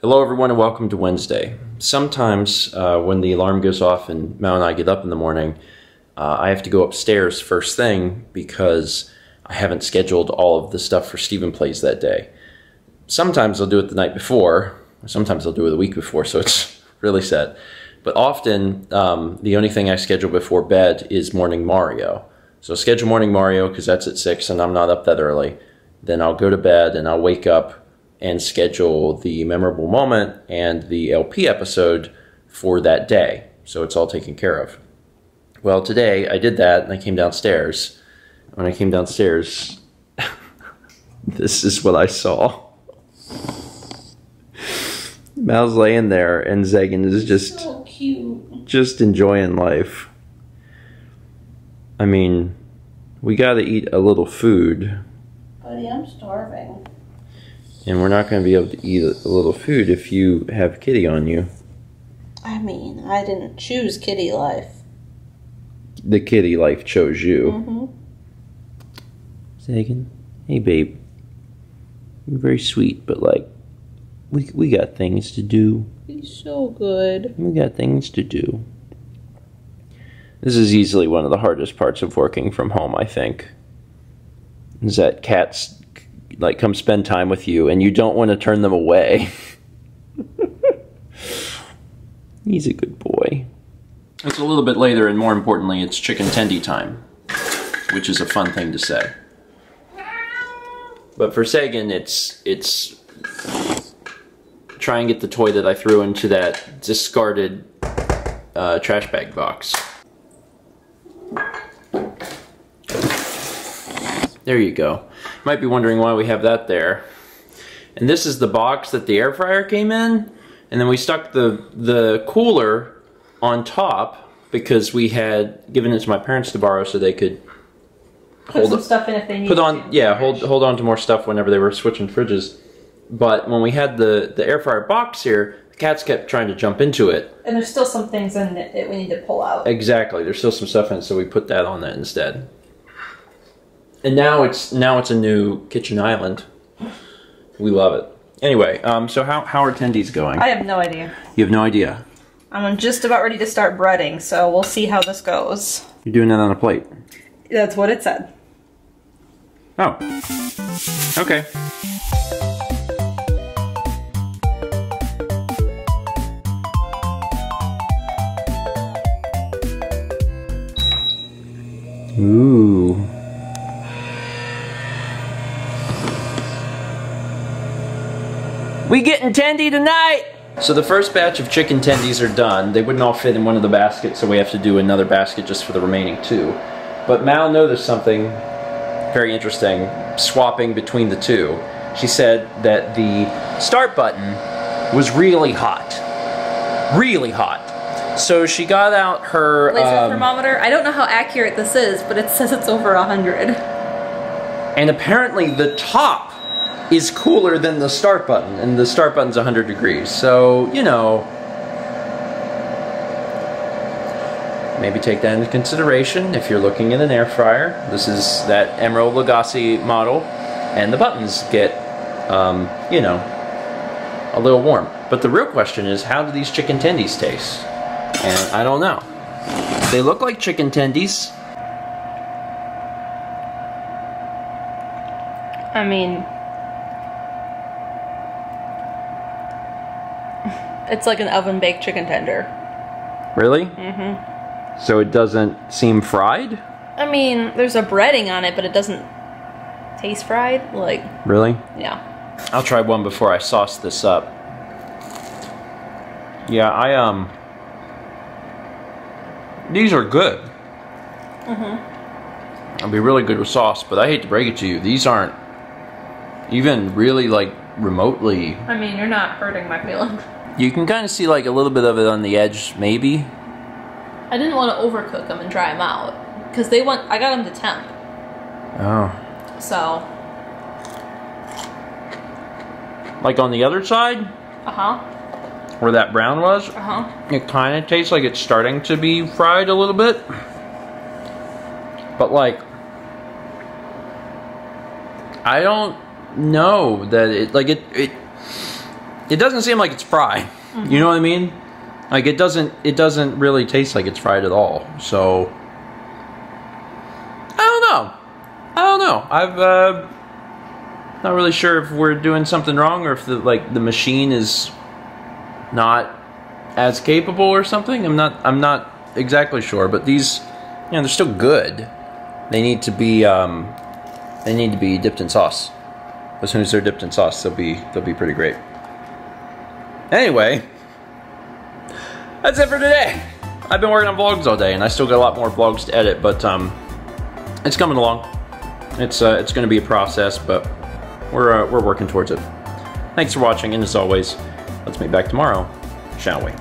Hello, everyone, and welcome to Wednesday. Sometimes uh, when the alarm goes off and Mal and I get up in the morning, uh, I have to go upstairs first thing because I haven't scheduled all of the stuff for Stephen Plays that day. Sometimes I'll do it the night before, sometimes I'll do it the week before, so it's really sad. But often, um, the only thing I schedule before bed is Morning Mario. So schedule Morning Mario because that's at 6 and I'm not up that early. Then I'll go to bed and I'll wake up and schedule the memorable moment and the LP episode for that day. So it's all taken care of. Well, today I did that and I came downstairs. When I came downstairs, this is what I saw. Mal's laying there and Zagan is just So cute. just enjoying life. I mean, we got to eat a little food, Buddy, I'm starving. And we're not going to be able to eat a little food if you have kitty on you. I mean, I didn't choose kitty life. The kitty life chose you. Mm-hmm. Zagan, hey babe, you're very sweet, but like, we we got things to do. He's so good. We got things to do. This is easily one of the hardest parts of working from home, I think. Is that cats like come spend time with you and you don't want to turn them away. He's a good boy. It's a little bit later and more importantly, it's chicken tendy time, which is a fun thing to say. But for Zagan, it's it's try and get the toy that I threw into that discarded uh, trash bag box. There you go. Might be wondering why we have that there. And this is the box that the air fryer came in, and then we stuck the the cooler on top because we had given it to my parents to borrow so they could Put hold some stuff in if they need put on to. yeah hold hold on to more stuff whenever they were switching fridges but when we had the the air fryer box here the cats kept trying to jump into it And there's still some things in it that we need to pull out. exactly there's still some stuff in it so we put that on that instead and now it's now it's a new kitchen island we love it anyway um so how how are tendies going I have no idea. you have no idea I'm just about ready to start breading, so we'll see how this goes. you're doing that on a plate That's what it said. oh okay Ooh. We getting tendy tonight! So the first batch of chicken tendies are done. They wouldn't all fit in one of the baskets, so we have to do another basket just for the remaining two. But Mal noticed something very interesting, swapping between the two. She said that the start button was really hot. Really hot. So she got out her Laser um, thermometer. I don't know how accurate this is, but it says it's over 100. and apparently the top is cooler than the start button, and the start button's 100 degrees. So, you know, maybe take that into consideration if you're looking at an air fryer. This is that Emeril Lagasse model, and the buttons get, um, you know, a little warm. But the real question is, how do these chicken tendies taste? And I don't know. They look like chicken tendies. I mean, it's like an oven baked chicken tender. Really? Mm-hmm. So it doesn't seem fried? I mean, there's a breading on it, but it doesn't taste fried. Like, Really? yeah. I'll try one before I sauce this up. Yeah, I um. These are good. Mm-hmm. I'll be really good with sauce, but I hate to break it to you, these aren't even really like remotely. I mean, you're not hurting my feelings. You can kind of see like a little bit of it on the edge, maybe. I didn't want to overcook them and dry them out because they want. I got them to temp, Oh. so Like on the other side, uh huh, where that brown was, uh huh. It kind of tastes like it's starting to be fried a little bit. But like I don't know that it like it it it doesn't seem like it's fried. You know what I mean? Like it doesn't it doesn't really taste like it's fried at all. So I don't know. I don't know. I've uh not really sure if we're doing something wrong or if the like the machine is not as capable or something. I'm not I'm not exactly sure, but these you know, they're still good. They need to be um they need to be dipped in sauce. As soon as they're dipped in sauce, they'll be they'll be pretty great. Anyway, that's it for today. I've been working on vlogs all day, and I still got a lot more vlogs to edit, but um, it's coming along. It's uh, it's going to be a process, but we're uh, we're working towards it. Thanks for watching, and as always, let's meet back tomorrow, shall we?